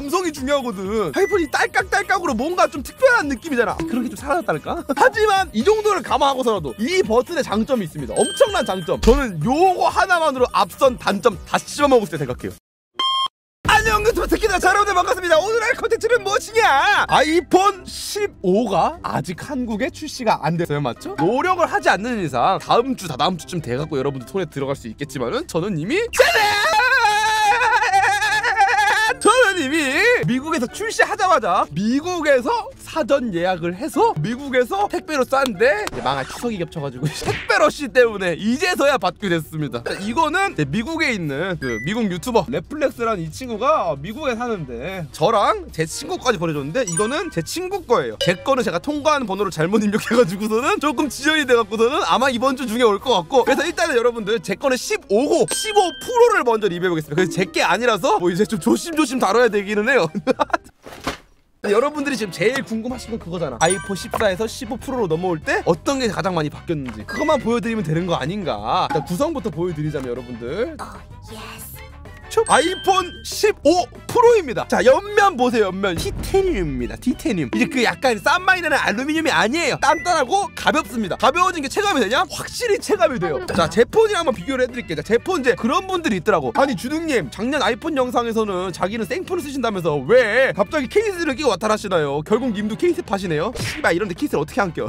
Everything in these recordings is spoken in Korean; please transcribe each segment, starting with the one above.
감성이 중요하거든. 아이폰이 딸깍딸깍으로 뭔가 좀 특별한 느낌이잖아. 그런 게좀 사라졌다니까? 하지만 이 정도를 감안하고서라도 이 버튼의 장점이 있습니다. 엄청난 장점. 저는 요거 하나만으로 앞선 단점 다 씹어먹을 수 있다 생각해요. 안녕 유튜브 특히나 자 여러분들 반갑습니다. 오늘 할 컨텐츠는 무엇이냐? 아이폰 15가 아직 한국에 출시가 안 됐어요 맞죠? 노력을 하지 않는 이상 다음 주 다다음 주쯤 돼갖고 여러분들 손에 들어갈 수 있겠지만은 저는 이미 짜 이미 미국에서 출시하자마자 미국에서 사전 예약을 해서 미국에서 택배로 이제 망할 추석이 겹쳐가지고 택배 러시 때문에 이제서야 받게 됐습니다. 자, 이거는 미국에 있는 그 미국 유튜버 넷플렉스라는 이 친구가 미국에 사는데 저랑 제 친구까지 보내줬는데 이거는 제 친구 거예요. 제 거는 제가 통과하는 번호를 잘못 입력해가지고서는 조금 지연이 돼갖고서는 아마 이번 주 중에 올 것 같고 그래서 일단은 여러분들 제 거는 15고 15%를 먼저 리뷰해보겠습니다. 그래서 제게 아니라서 뭐 이제 좀 조심조심 다뤄야 되기는 해요. 여러분들이 지금 제일 궁금하신 건 그거잖아. 아이폰 14에서 15%로 넘어올 때 어떤 게 가장 많이 바뀌었는지 그것만 보여드리면 되는 거 아닌가? 일단 구성부터 보여드리자면 여러분들 촉. 아이폰 15 프로입니다. 자 옆면 보세요 옆면 티타늄입니다. 티타늄 이제 그 약간 싼 많이 나는 알루미늄이 아니에요. 단단하고 가볍습니다. 가벼워진 게 체감이 되냐? 확실히 체감이 돼요. 자 제 폰이랑 한번 비교를 해드릴게요. 자, 제 폰 이제 그런 분들이 있더라고. 아니 주둥님 작년 아이폰 영상에서는 자기는 생폰을 쓰신다면서 왜 갑자기 케이스를 끼고 나타나시나요? 결국 님도 케이스 파시네요. 씨발 이런데 케이스를 어떻게 안 껴?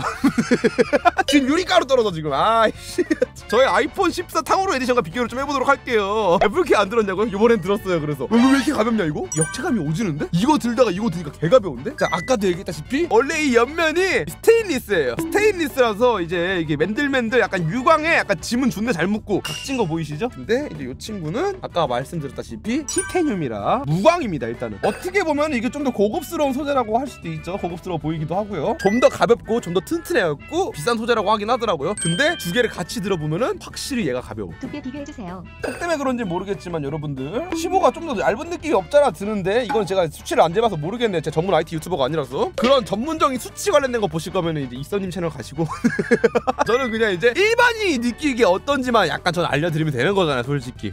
지금 유리가루 떨어져 지금. 아이씨. 저의 아이폰 14 탕후루 에디션과 비교를 좀 해보도록 할게요. 애플키 안 들었냐고요? 이번엔 들었어요. 그래서 왜, 왜 이렇게 가볍냐 이거? 역체감이 오지는데? 이거 들다가 이거 드니까 개 가벼운데? 자 아까도 얘기했다시피 원래 이 옆면이 스테인리스예요. 스테인리스라서 이제 이게 맨들맨들 약간 유광에 약간 지문 존나 잘 묻고 각진 거 보이시죠? 근데 이제 이 친구는 아까 말씀드렸다시피 티타늄이라 무광입니다 일단은. 어떻게 보면 이게 좀 더 고급스러운 소재라고 할 수도 있죠. 고급스러워 보이기도 하고요. 좀 더 가볍고 좀 더 튼튼해갖고 비싼 소재라고 하긴 하더라고요. 근데 두 개를 같이 들어보면은 확실히 얘가 가벼워. 두 개 비교해주세요. 속 때문에 그런지 모르겠지만 여러분들 15가 좀 더 얇은 느낌이 없잖아 드는데. 이건 제가 수치를 안 재봐서 모르겠네요. 제가 전문 IT 유튜버가 아니라서. 그런 전문적인 수치 관련된 거 보실 거면 이제 이써님 채널 가시고. 저는 그냥 이제 일반인이 느끼기에 어떤지만 약간 전 알려드리면 되는 거잖아요 솔직히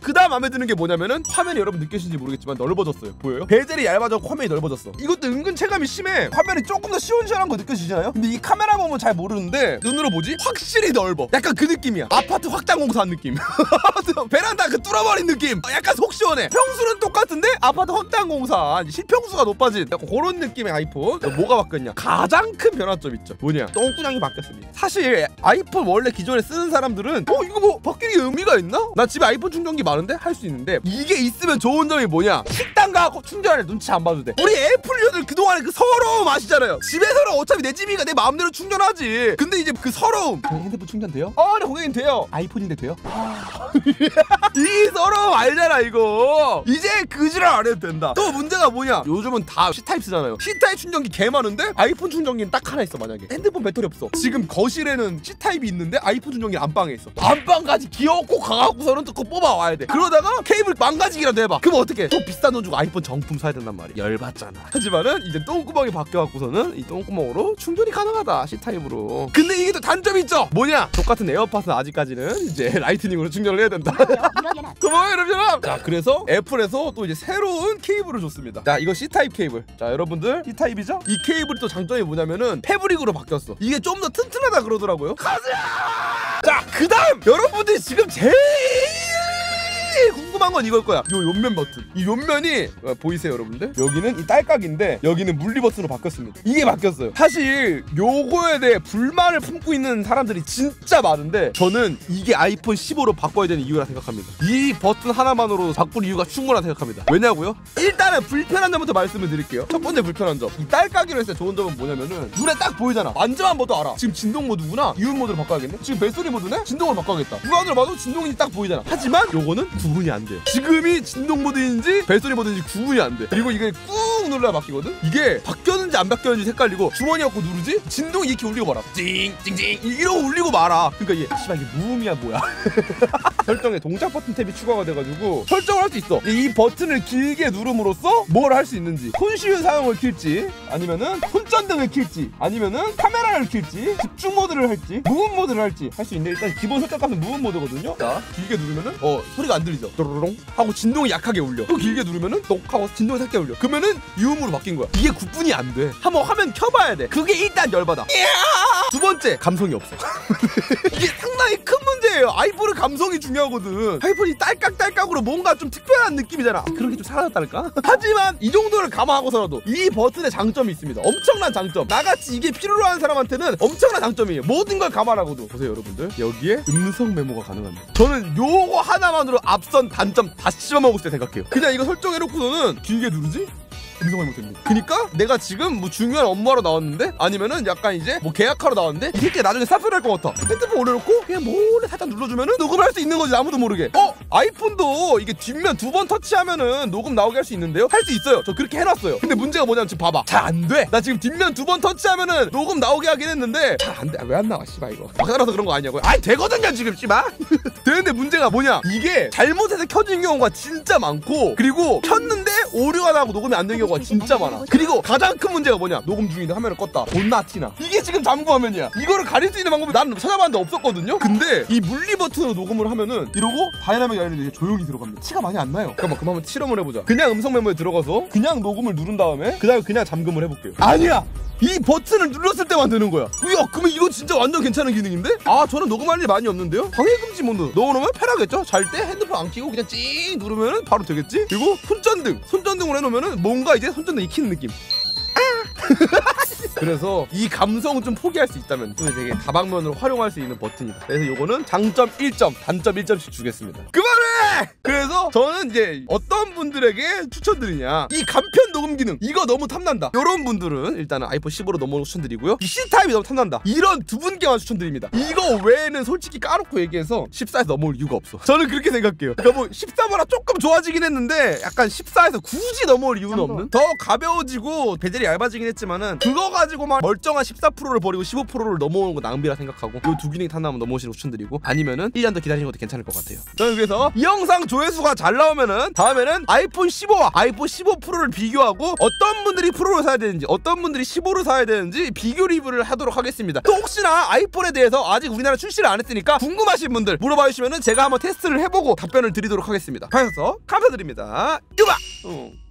그 다음 마음에 드는 게 뭐냐면은 화면이 여러분 느끼신지 모르겠지만 넓어졌어요. 보여요? 베젤이 얇아졌고 화면이 넓어졌어. 이것도 은근 체감이 심해. 화면이 조금 더 시원시원한 거 느껴지잖아요? 근데 이 카메라 보면 잘 모르는데 눈으로 보지? 확실히 넓어. 약간 그 느낌이야. 아파트 확장 공사한 느낌. 베란다 그 뚫어버린 느낌. 약간 속 시원해. 평수는 똑같은데 아파트 확장 공사. 실평수가 높아진. 약간 그런 느낌의 아이폰. 뭐가 바뀌었냐? 가장 큰 변화점 있죠. 뭐냐? 똥구녕이 바뀌었습니다. 사실 아이폰 원래 기존에 쓰는 사람들은 어 이거 뭐 바뀌는 게 의미가 있나? 나 집에 아이폰 충전기 많은데? 할 수 있는데? 이게 있으면 좋은 점이 뭐냐? 식당 가고 충전할 눈치 안 봐도 돼. 우리 애플 유저들 그동안에 그 서러움 아시잖아요. 집에서는 어차피 내 집이니까 내 마음대로 충전하지. 근데 이제 그 서러움. 저 핸드폰 충전 돼요? 아네 고객님 돼요. 아이폰인데 돼요? 이 서러움 알잖아 이거. 이제 그지를 안 해도 된다. 또 문제가 뭐냐? 요즘은 다 C타입 쓰잖아요. C타입 충전기 개 많은데 아이폰 충전기는 딱 하나 있어 만약에. 핸드폰 배터리 없어. 지금 거실에는 C타입이 있는데 아이폰 충전기 안방에 있어. 안방까지 기어코 가갖고서는 또 그거 뽑아와야 돼. 그러다가 케이블 망가지기라도 해봐. 그럼 어떻게 또 비싼 돈 주고 아이폰 정품 사야 된단 말이야. 열받잖아. 하지만은 이제 똥구멍이 바뀌어갖고서는 이 똥구멍으로 충전이 가능하다 C타입으로. 근데 이게 또 단점이 있죠? 뭐냐? 똑같은 에어팟은 아직까지는 이제 라이트닝으로 충전을 해야 된다. 고마워요 여러분 자 그래서 애플에서 또 이제 새로운 케이블을 줬습니다. 자 이거 C타입 케이블. 자 여러분들. C타입이죠? 이 케이블이 또 장점이 뭐냐면은 패브릭으로 바뀌었어. 이게 좀 더 튼튼하다 그러더라고요. 가자! 자그 다음! 여러분들이 지금 제일 궁금한 건 이걸 거야. 요 옆면 버튼. 이 옆면이 어, 보이세요, 여러분들? 여기는 이 딸깍인데 여기는 물리 버튼으로 바뀌었습니다. 이게 바뀌었어요. 사실 요거에 대해 불만을 품고 있는 사람들이 진짜 많은데 저는 이게 아이폰 15로 바꿔야 되는 이유라 생각합니다. 이 버튼 하나만으로 바꿀 이유가 충분하다 생각합니다. 왜냐고요? 일단은 불편한 점부터 말씀을 드릴게요. 첫 번째 불편한 점. 이 딸깍이로 했을 때 좋은 점은 뭐냐면은 눈에 딱 보이잖아. 만져만 봐도 알아. 지금 진동 모드구나. 이온 모드로 바꿔야겠네. 지금 벨소리 모드네? 진동으로 바꿔야겠다. 육안으로 봐도 진동이 딱 보이잖아. 하지만 요거는 구분이 안 돼요. 지금이 진동 모드인지 벨소리 모드인지 구분이 안 돼. 그리고 이게 꾹 눌러야 바뀌거든. 이게 바뀌었는지 안 바뀌었는지 헷갈리고 주머니 갖고 누르지? 진동이 이렇게 울리고 말아. 찡찡찡 이러고 울리고 말아. 그러니까 이게 씨발 이게 무음이야 뭐야? 설정에 동작 버튼 탭이 추가가 돼가지고 설정을 할 수 있어. 이 버튼을 길게 누름으로써 뭘 할 수 있는지 손쉬운 사용을 킬지 아니면은 손전등을 킬지 아니면은 카메라를 킬지 집중 모드를 할지 무음 모드를 할지 할 수 있는데 일단 기본 설정값은 무음 모드거든요. 자. 길게 누르면은 어 소리가 안 들리죠? 또르롱. 하고 진동이 약하게 울려. 또 길게 누르면은 똑 하고 진동이 살게 울려. 그러면은 유음으로 바뀐 거야. 이게 구분이 안돼. 한번 화면 켜봐야 돼. 그게 일단 열받아. 두 번째 감성이 없어 이게 상당히 큰 문제예요. 아이폰은 감성이 중요하거든. 아이폰이 딸깍딸깍으로 뭔가 좀 특별한 느낌이잖아. 그런 게 좀 사라졌달까? 하지만 이 정도를 감안하고서라도 이 버튼의 장점이 있습니다. 엄청난 장점. 나같이 이게 필요로 하는 사람한테는 엄청난 장점이에요. 모든 걸 감안하고도. 보세요 여러분들. 여기에 음성 메모가 가능합니다. 저는 요거 하나만으로 앞선 단점 다 씹어먹을 때 생각해요. 그냥 이거 설정해놓고서는 길게 누르지 메모 됩니다. 그니까 내가 지금 뭐 중요한 업무하러 나왔는데 아니면은 약간 이제 뭐 계약하러 나왔는데 이 새끼 나중에 사표를 할 것 같아. 핸드폰 올려놓고 그냥 몰래 살짝 눌러주면은 녹음을 할 수 있는 거지 아무도 모르게. 어 아이폰도 이게 뒷면 두 번 터치하면은 녹음 나오게 할 수 있는데요? 할 수 있어요. 저 그렇게 해놨어요. 근데 문제가 뭐냐면 지금 봐봐. 잘 안 돼. 나 지금 뒷면 두 번 터치하면은 녹음 나오게 하긴 했는데 잘 안 돼. 왜 안 나와 씨발 이거. 막 따라서 그런 거 아니냐고요? 아니 되거든요 지금 씨발. 되는데 문제가 뭐냐? 이게 잘못해서 켜진 경우가 진짜 많고 그리고 켰는데 오류가 나고 녹음이 안 되는 경우가 진짜 많아. 그리고 가장 큰 문제가 뭐냐? 녹음 중인데 화면을 껐다. 존나 티나. 이게 지금 잠금 화면이야. 이거를 가릴 수 있는 방법이 나는 찾아봤는데 없었거든요. 근데 이 물리 버튼으로 녹음을 하면은 이러고 다이나믹 열리는데 조용히 들어갑니다. 티가 많이 안 나요. 잠깐만 그럼 한번 실험을 해보자. 그냥 음성 메모에 들어가서 그냥 녹음을 누른 다음에 그 다음에 그냥 잠금을 해볼게요. 아니야. 이 버튼을 눌렀을 때만 되는 거야. 야, 그러면 이거 진짜 완전 괜찮은 기능인데? 아, 저는 녹음할 일 많이 없는데요? 방해금지 모드 넣어놓으면 편하겠죠? 잘 때 핸드폰 안 켜고 그냥 찡 누르면 바로 되겠지? 그리고 손전등, 손전등을 해놓으면 뭔가 이제 손전등 익히는 느낌. 그래서 이 감성은 좀 포기할 수 있다면 또 되게 다방면으로 활용할 수 있는 버튼이다. 그래서 요거는 장점 1점, 단점 1점씩 주겠습니다. 그만해! 그래서 저는 이제 어떤 분들에게 추천드리냐. 이 간편 녹음 기능 이거 너무 탐난다. 이런 분들은 일단은 아이폰 15로 넘어오는 거 추천드리고요. 이 C 타입이 너무 탐난다. 이런 두 분께만 추천드립니다. 이거 외에는 솔직히 까놓고 얘기해서 14에서 넘어올 이유가 없어. 저는 그렇게 생각해요. 그러니까 뭐 13보다 조금 좋아지긴 했는데 약간 14에서 굳이 넘어올 이유는 없는. 더 가벼워지고 베젤이 얇아지긴 했지만은 그거 가지고 막 멀쩡한 14%를 버리고 15%를 넘어오는 거 낭비라 생각하고 이 두 기능이 탐나면 넘어오시는 거 추천드리고 아니면은 1년 더 기다리는 것도 괜찮을 것 같아요. 저는 그래서 이 영상 조회수가 잘 나오면은 다음에는 아이폰 15와 아이폰 15 프로를 비교하고 어떤 분들이 프로를 사야 되는지 어떤 분들이 15를 사야 되는지 비교 리뷰를 하도록 하겠습니다. 또 혹시나 아이폰에 대해서 아직 우리나라 출시를 안 했으니까 궁금하신 분들 물어봐 주시면은 제가 한번 테스트를 해보고 답변을 드리도록 하겠습니다. 가셔서 감사드립니다. 유바. 어.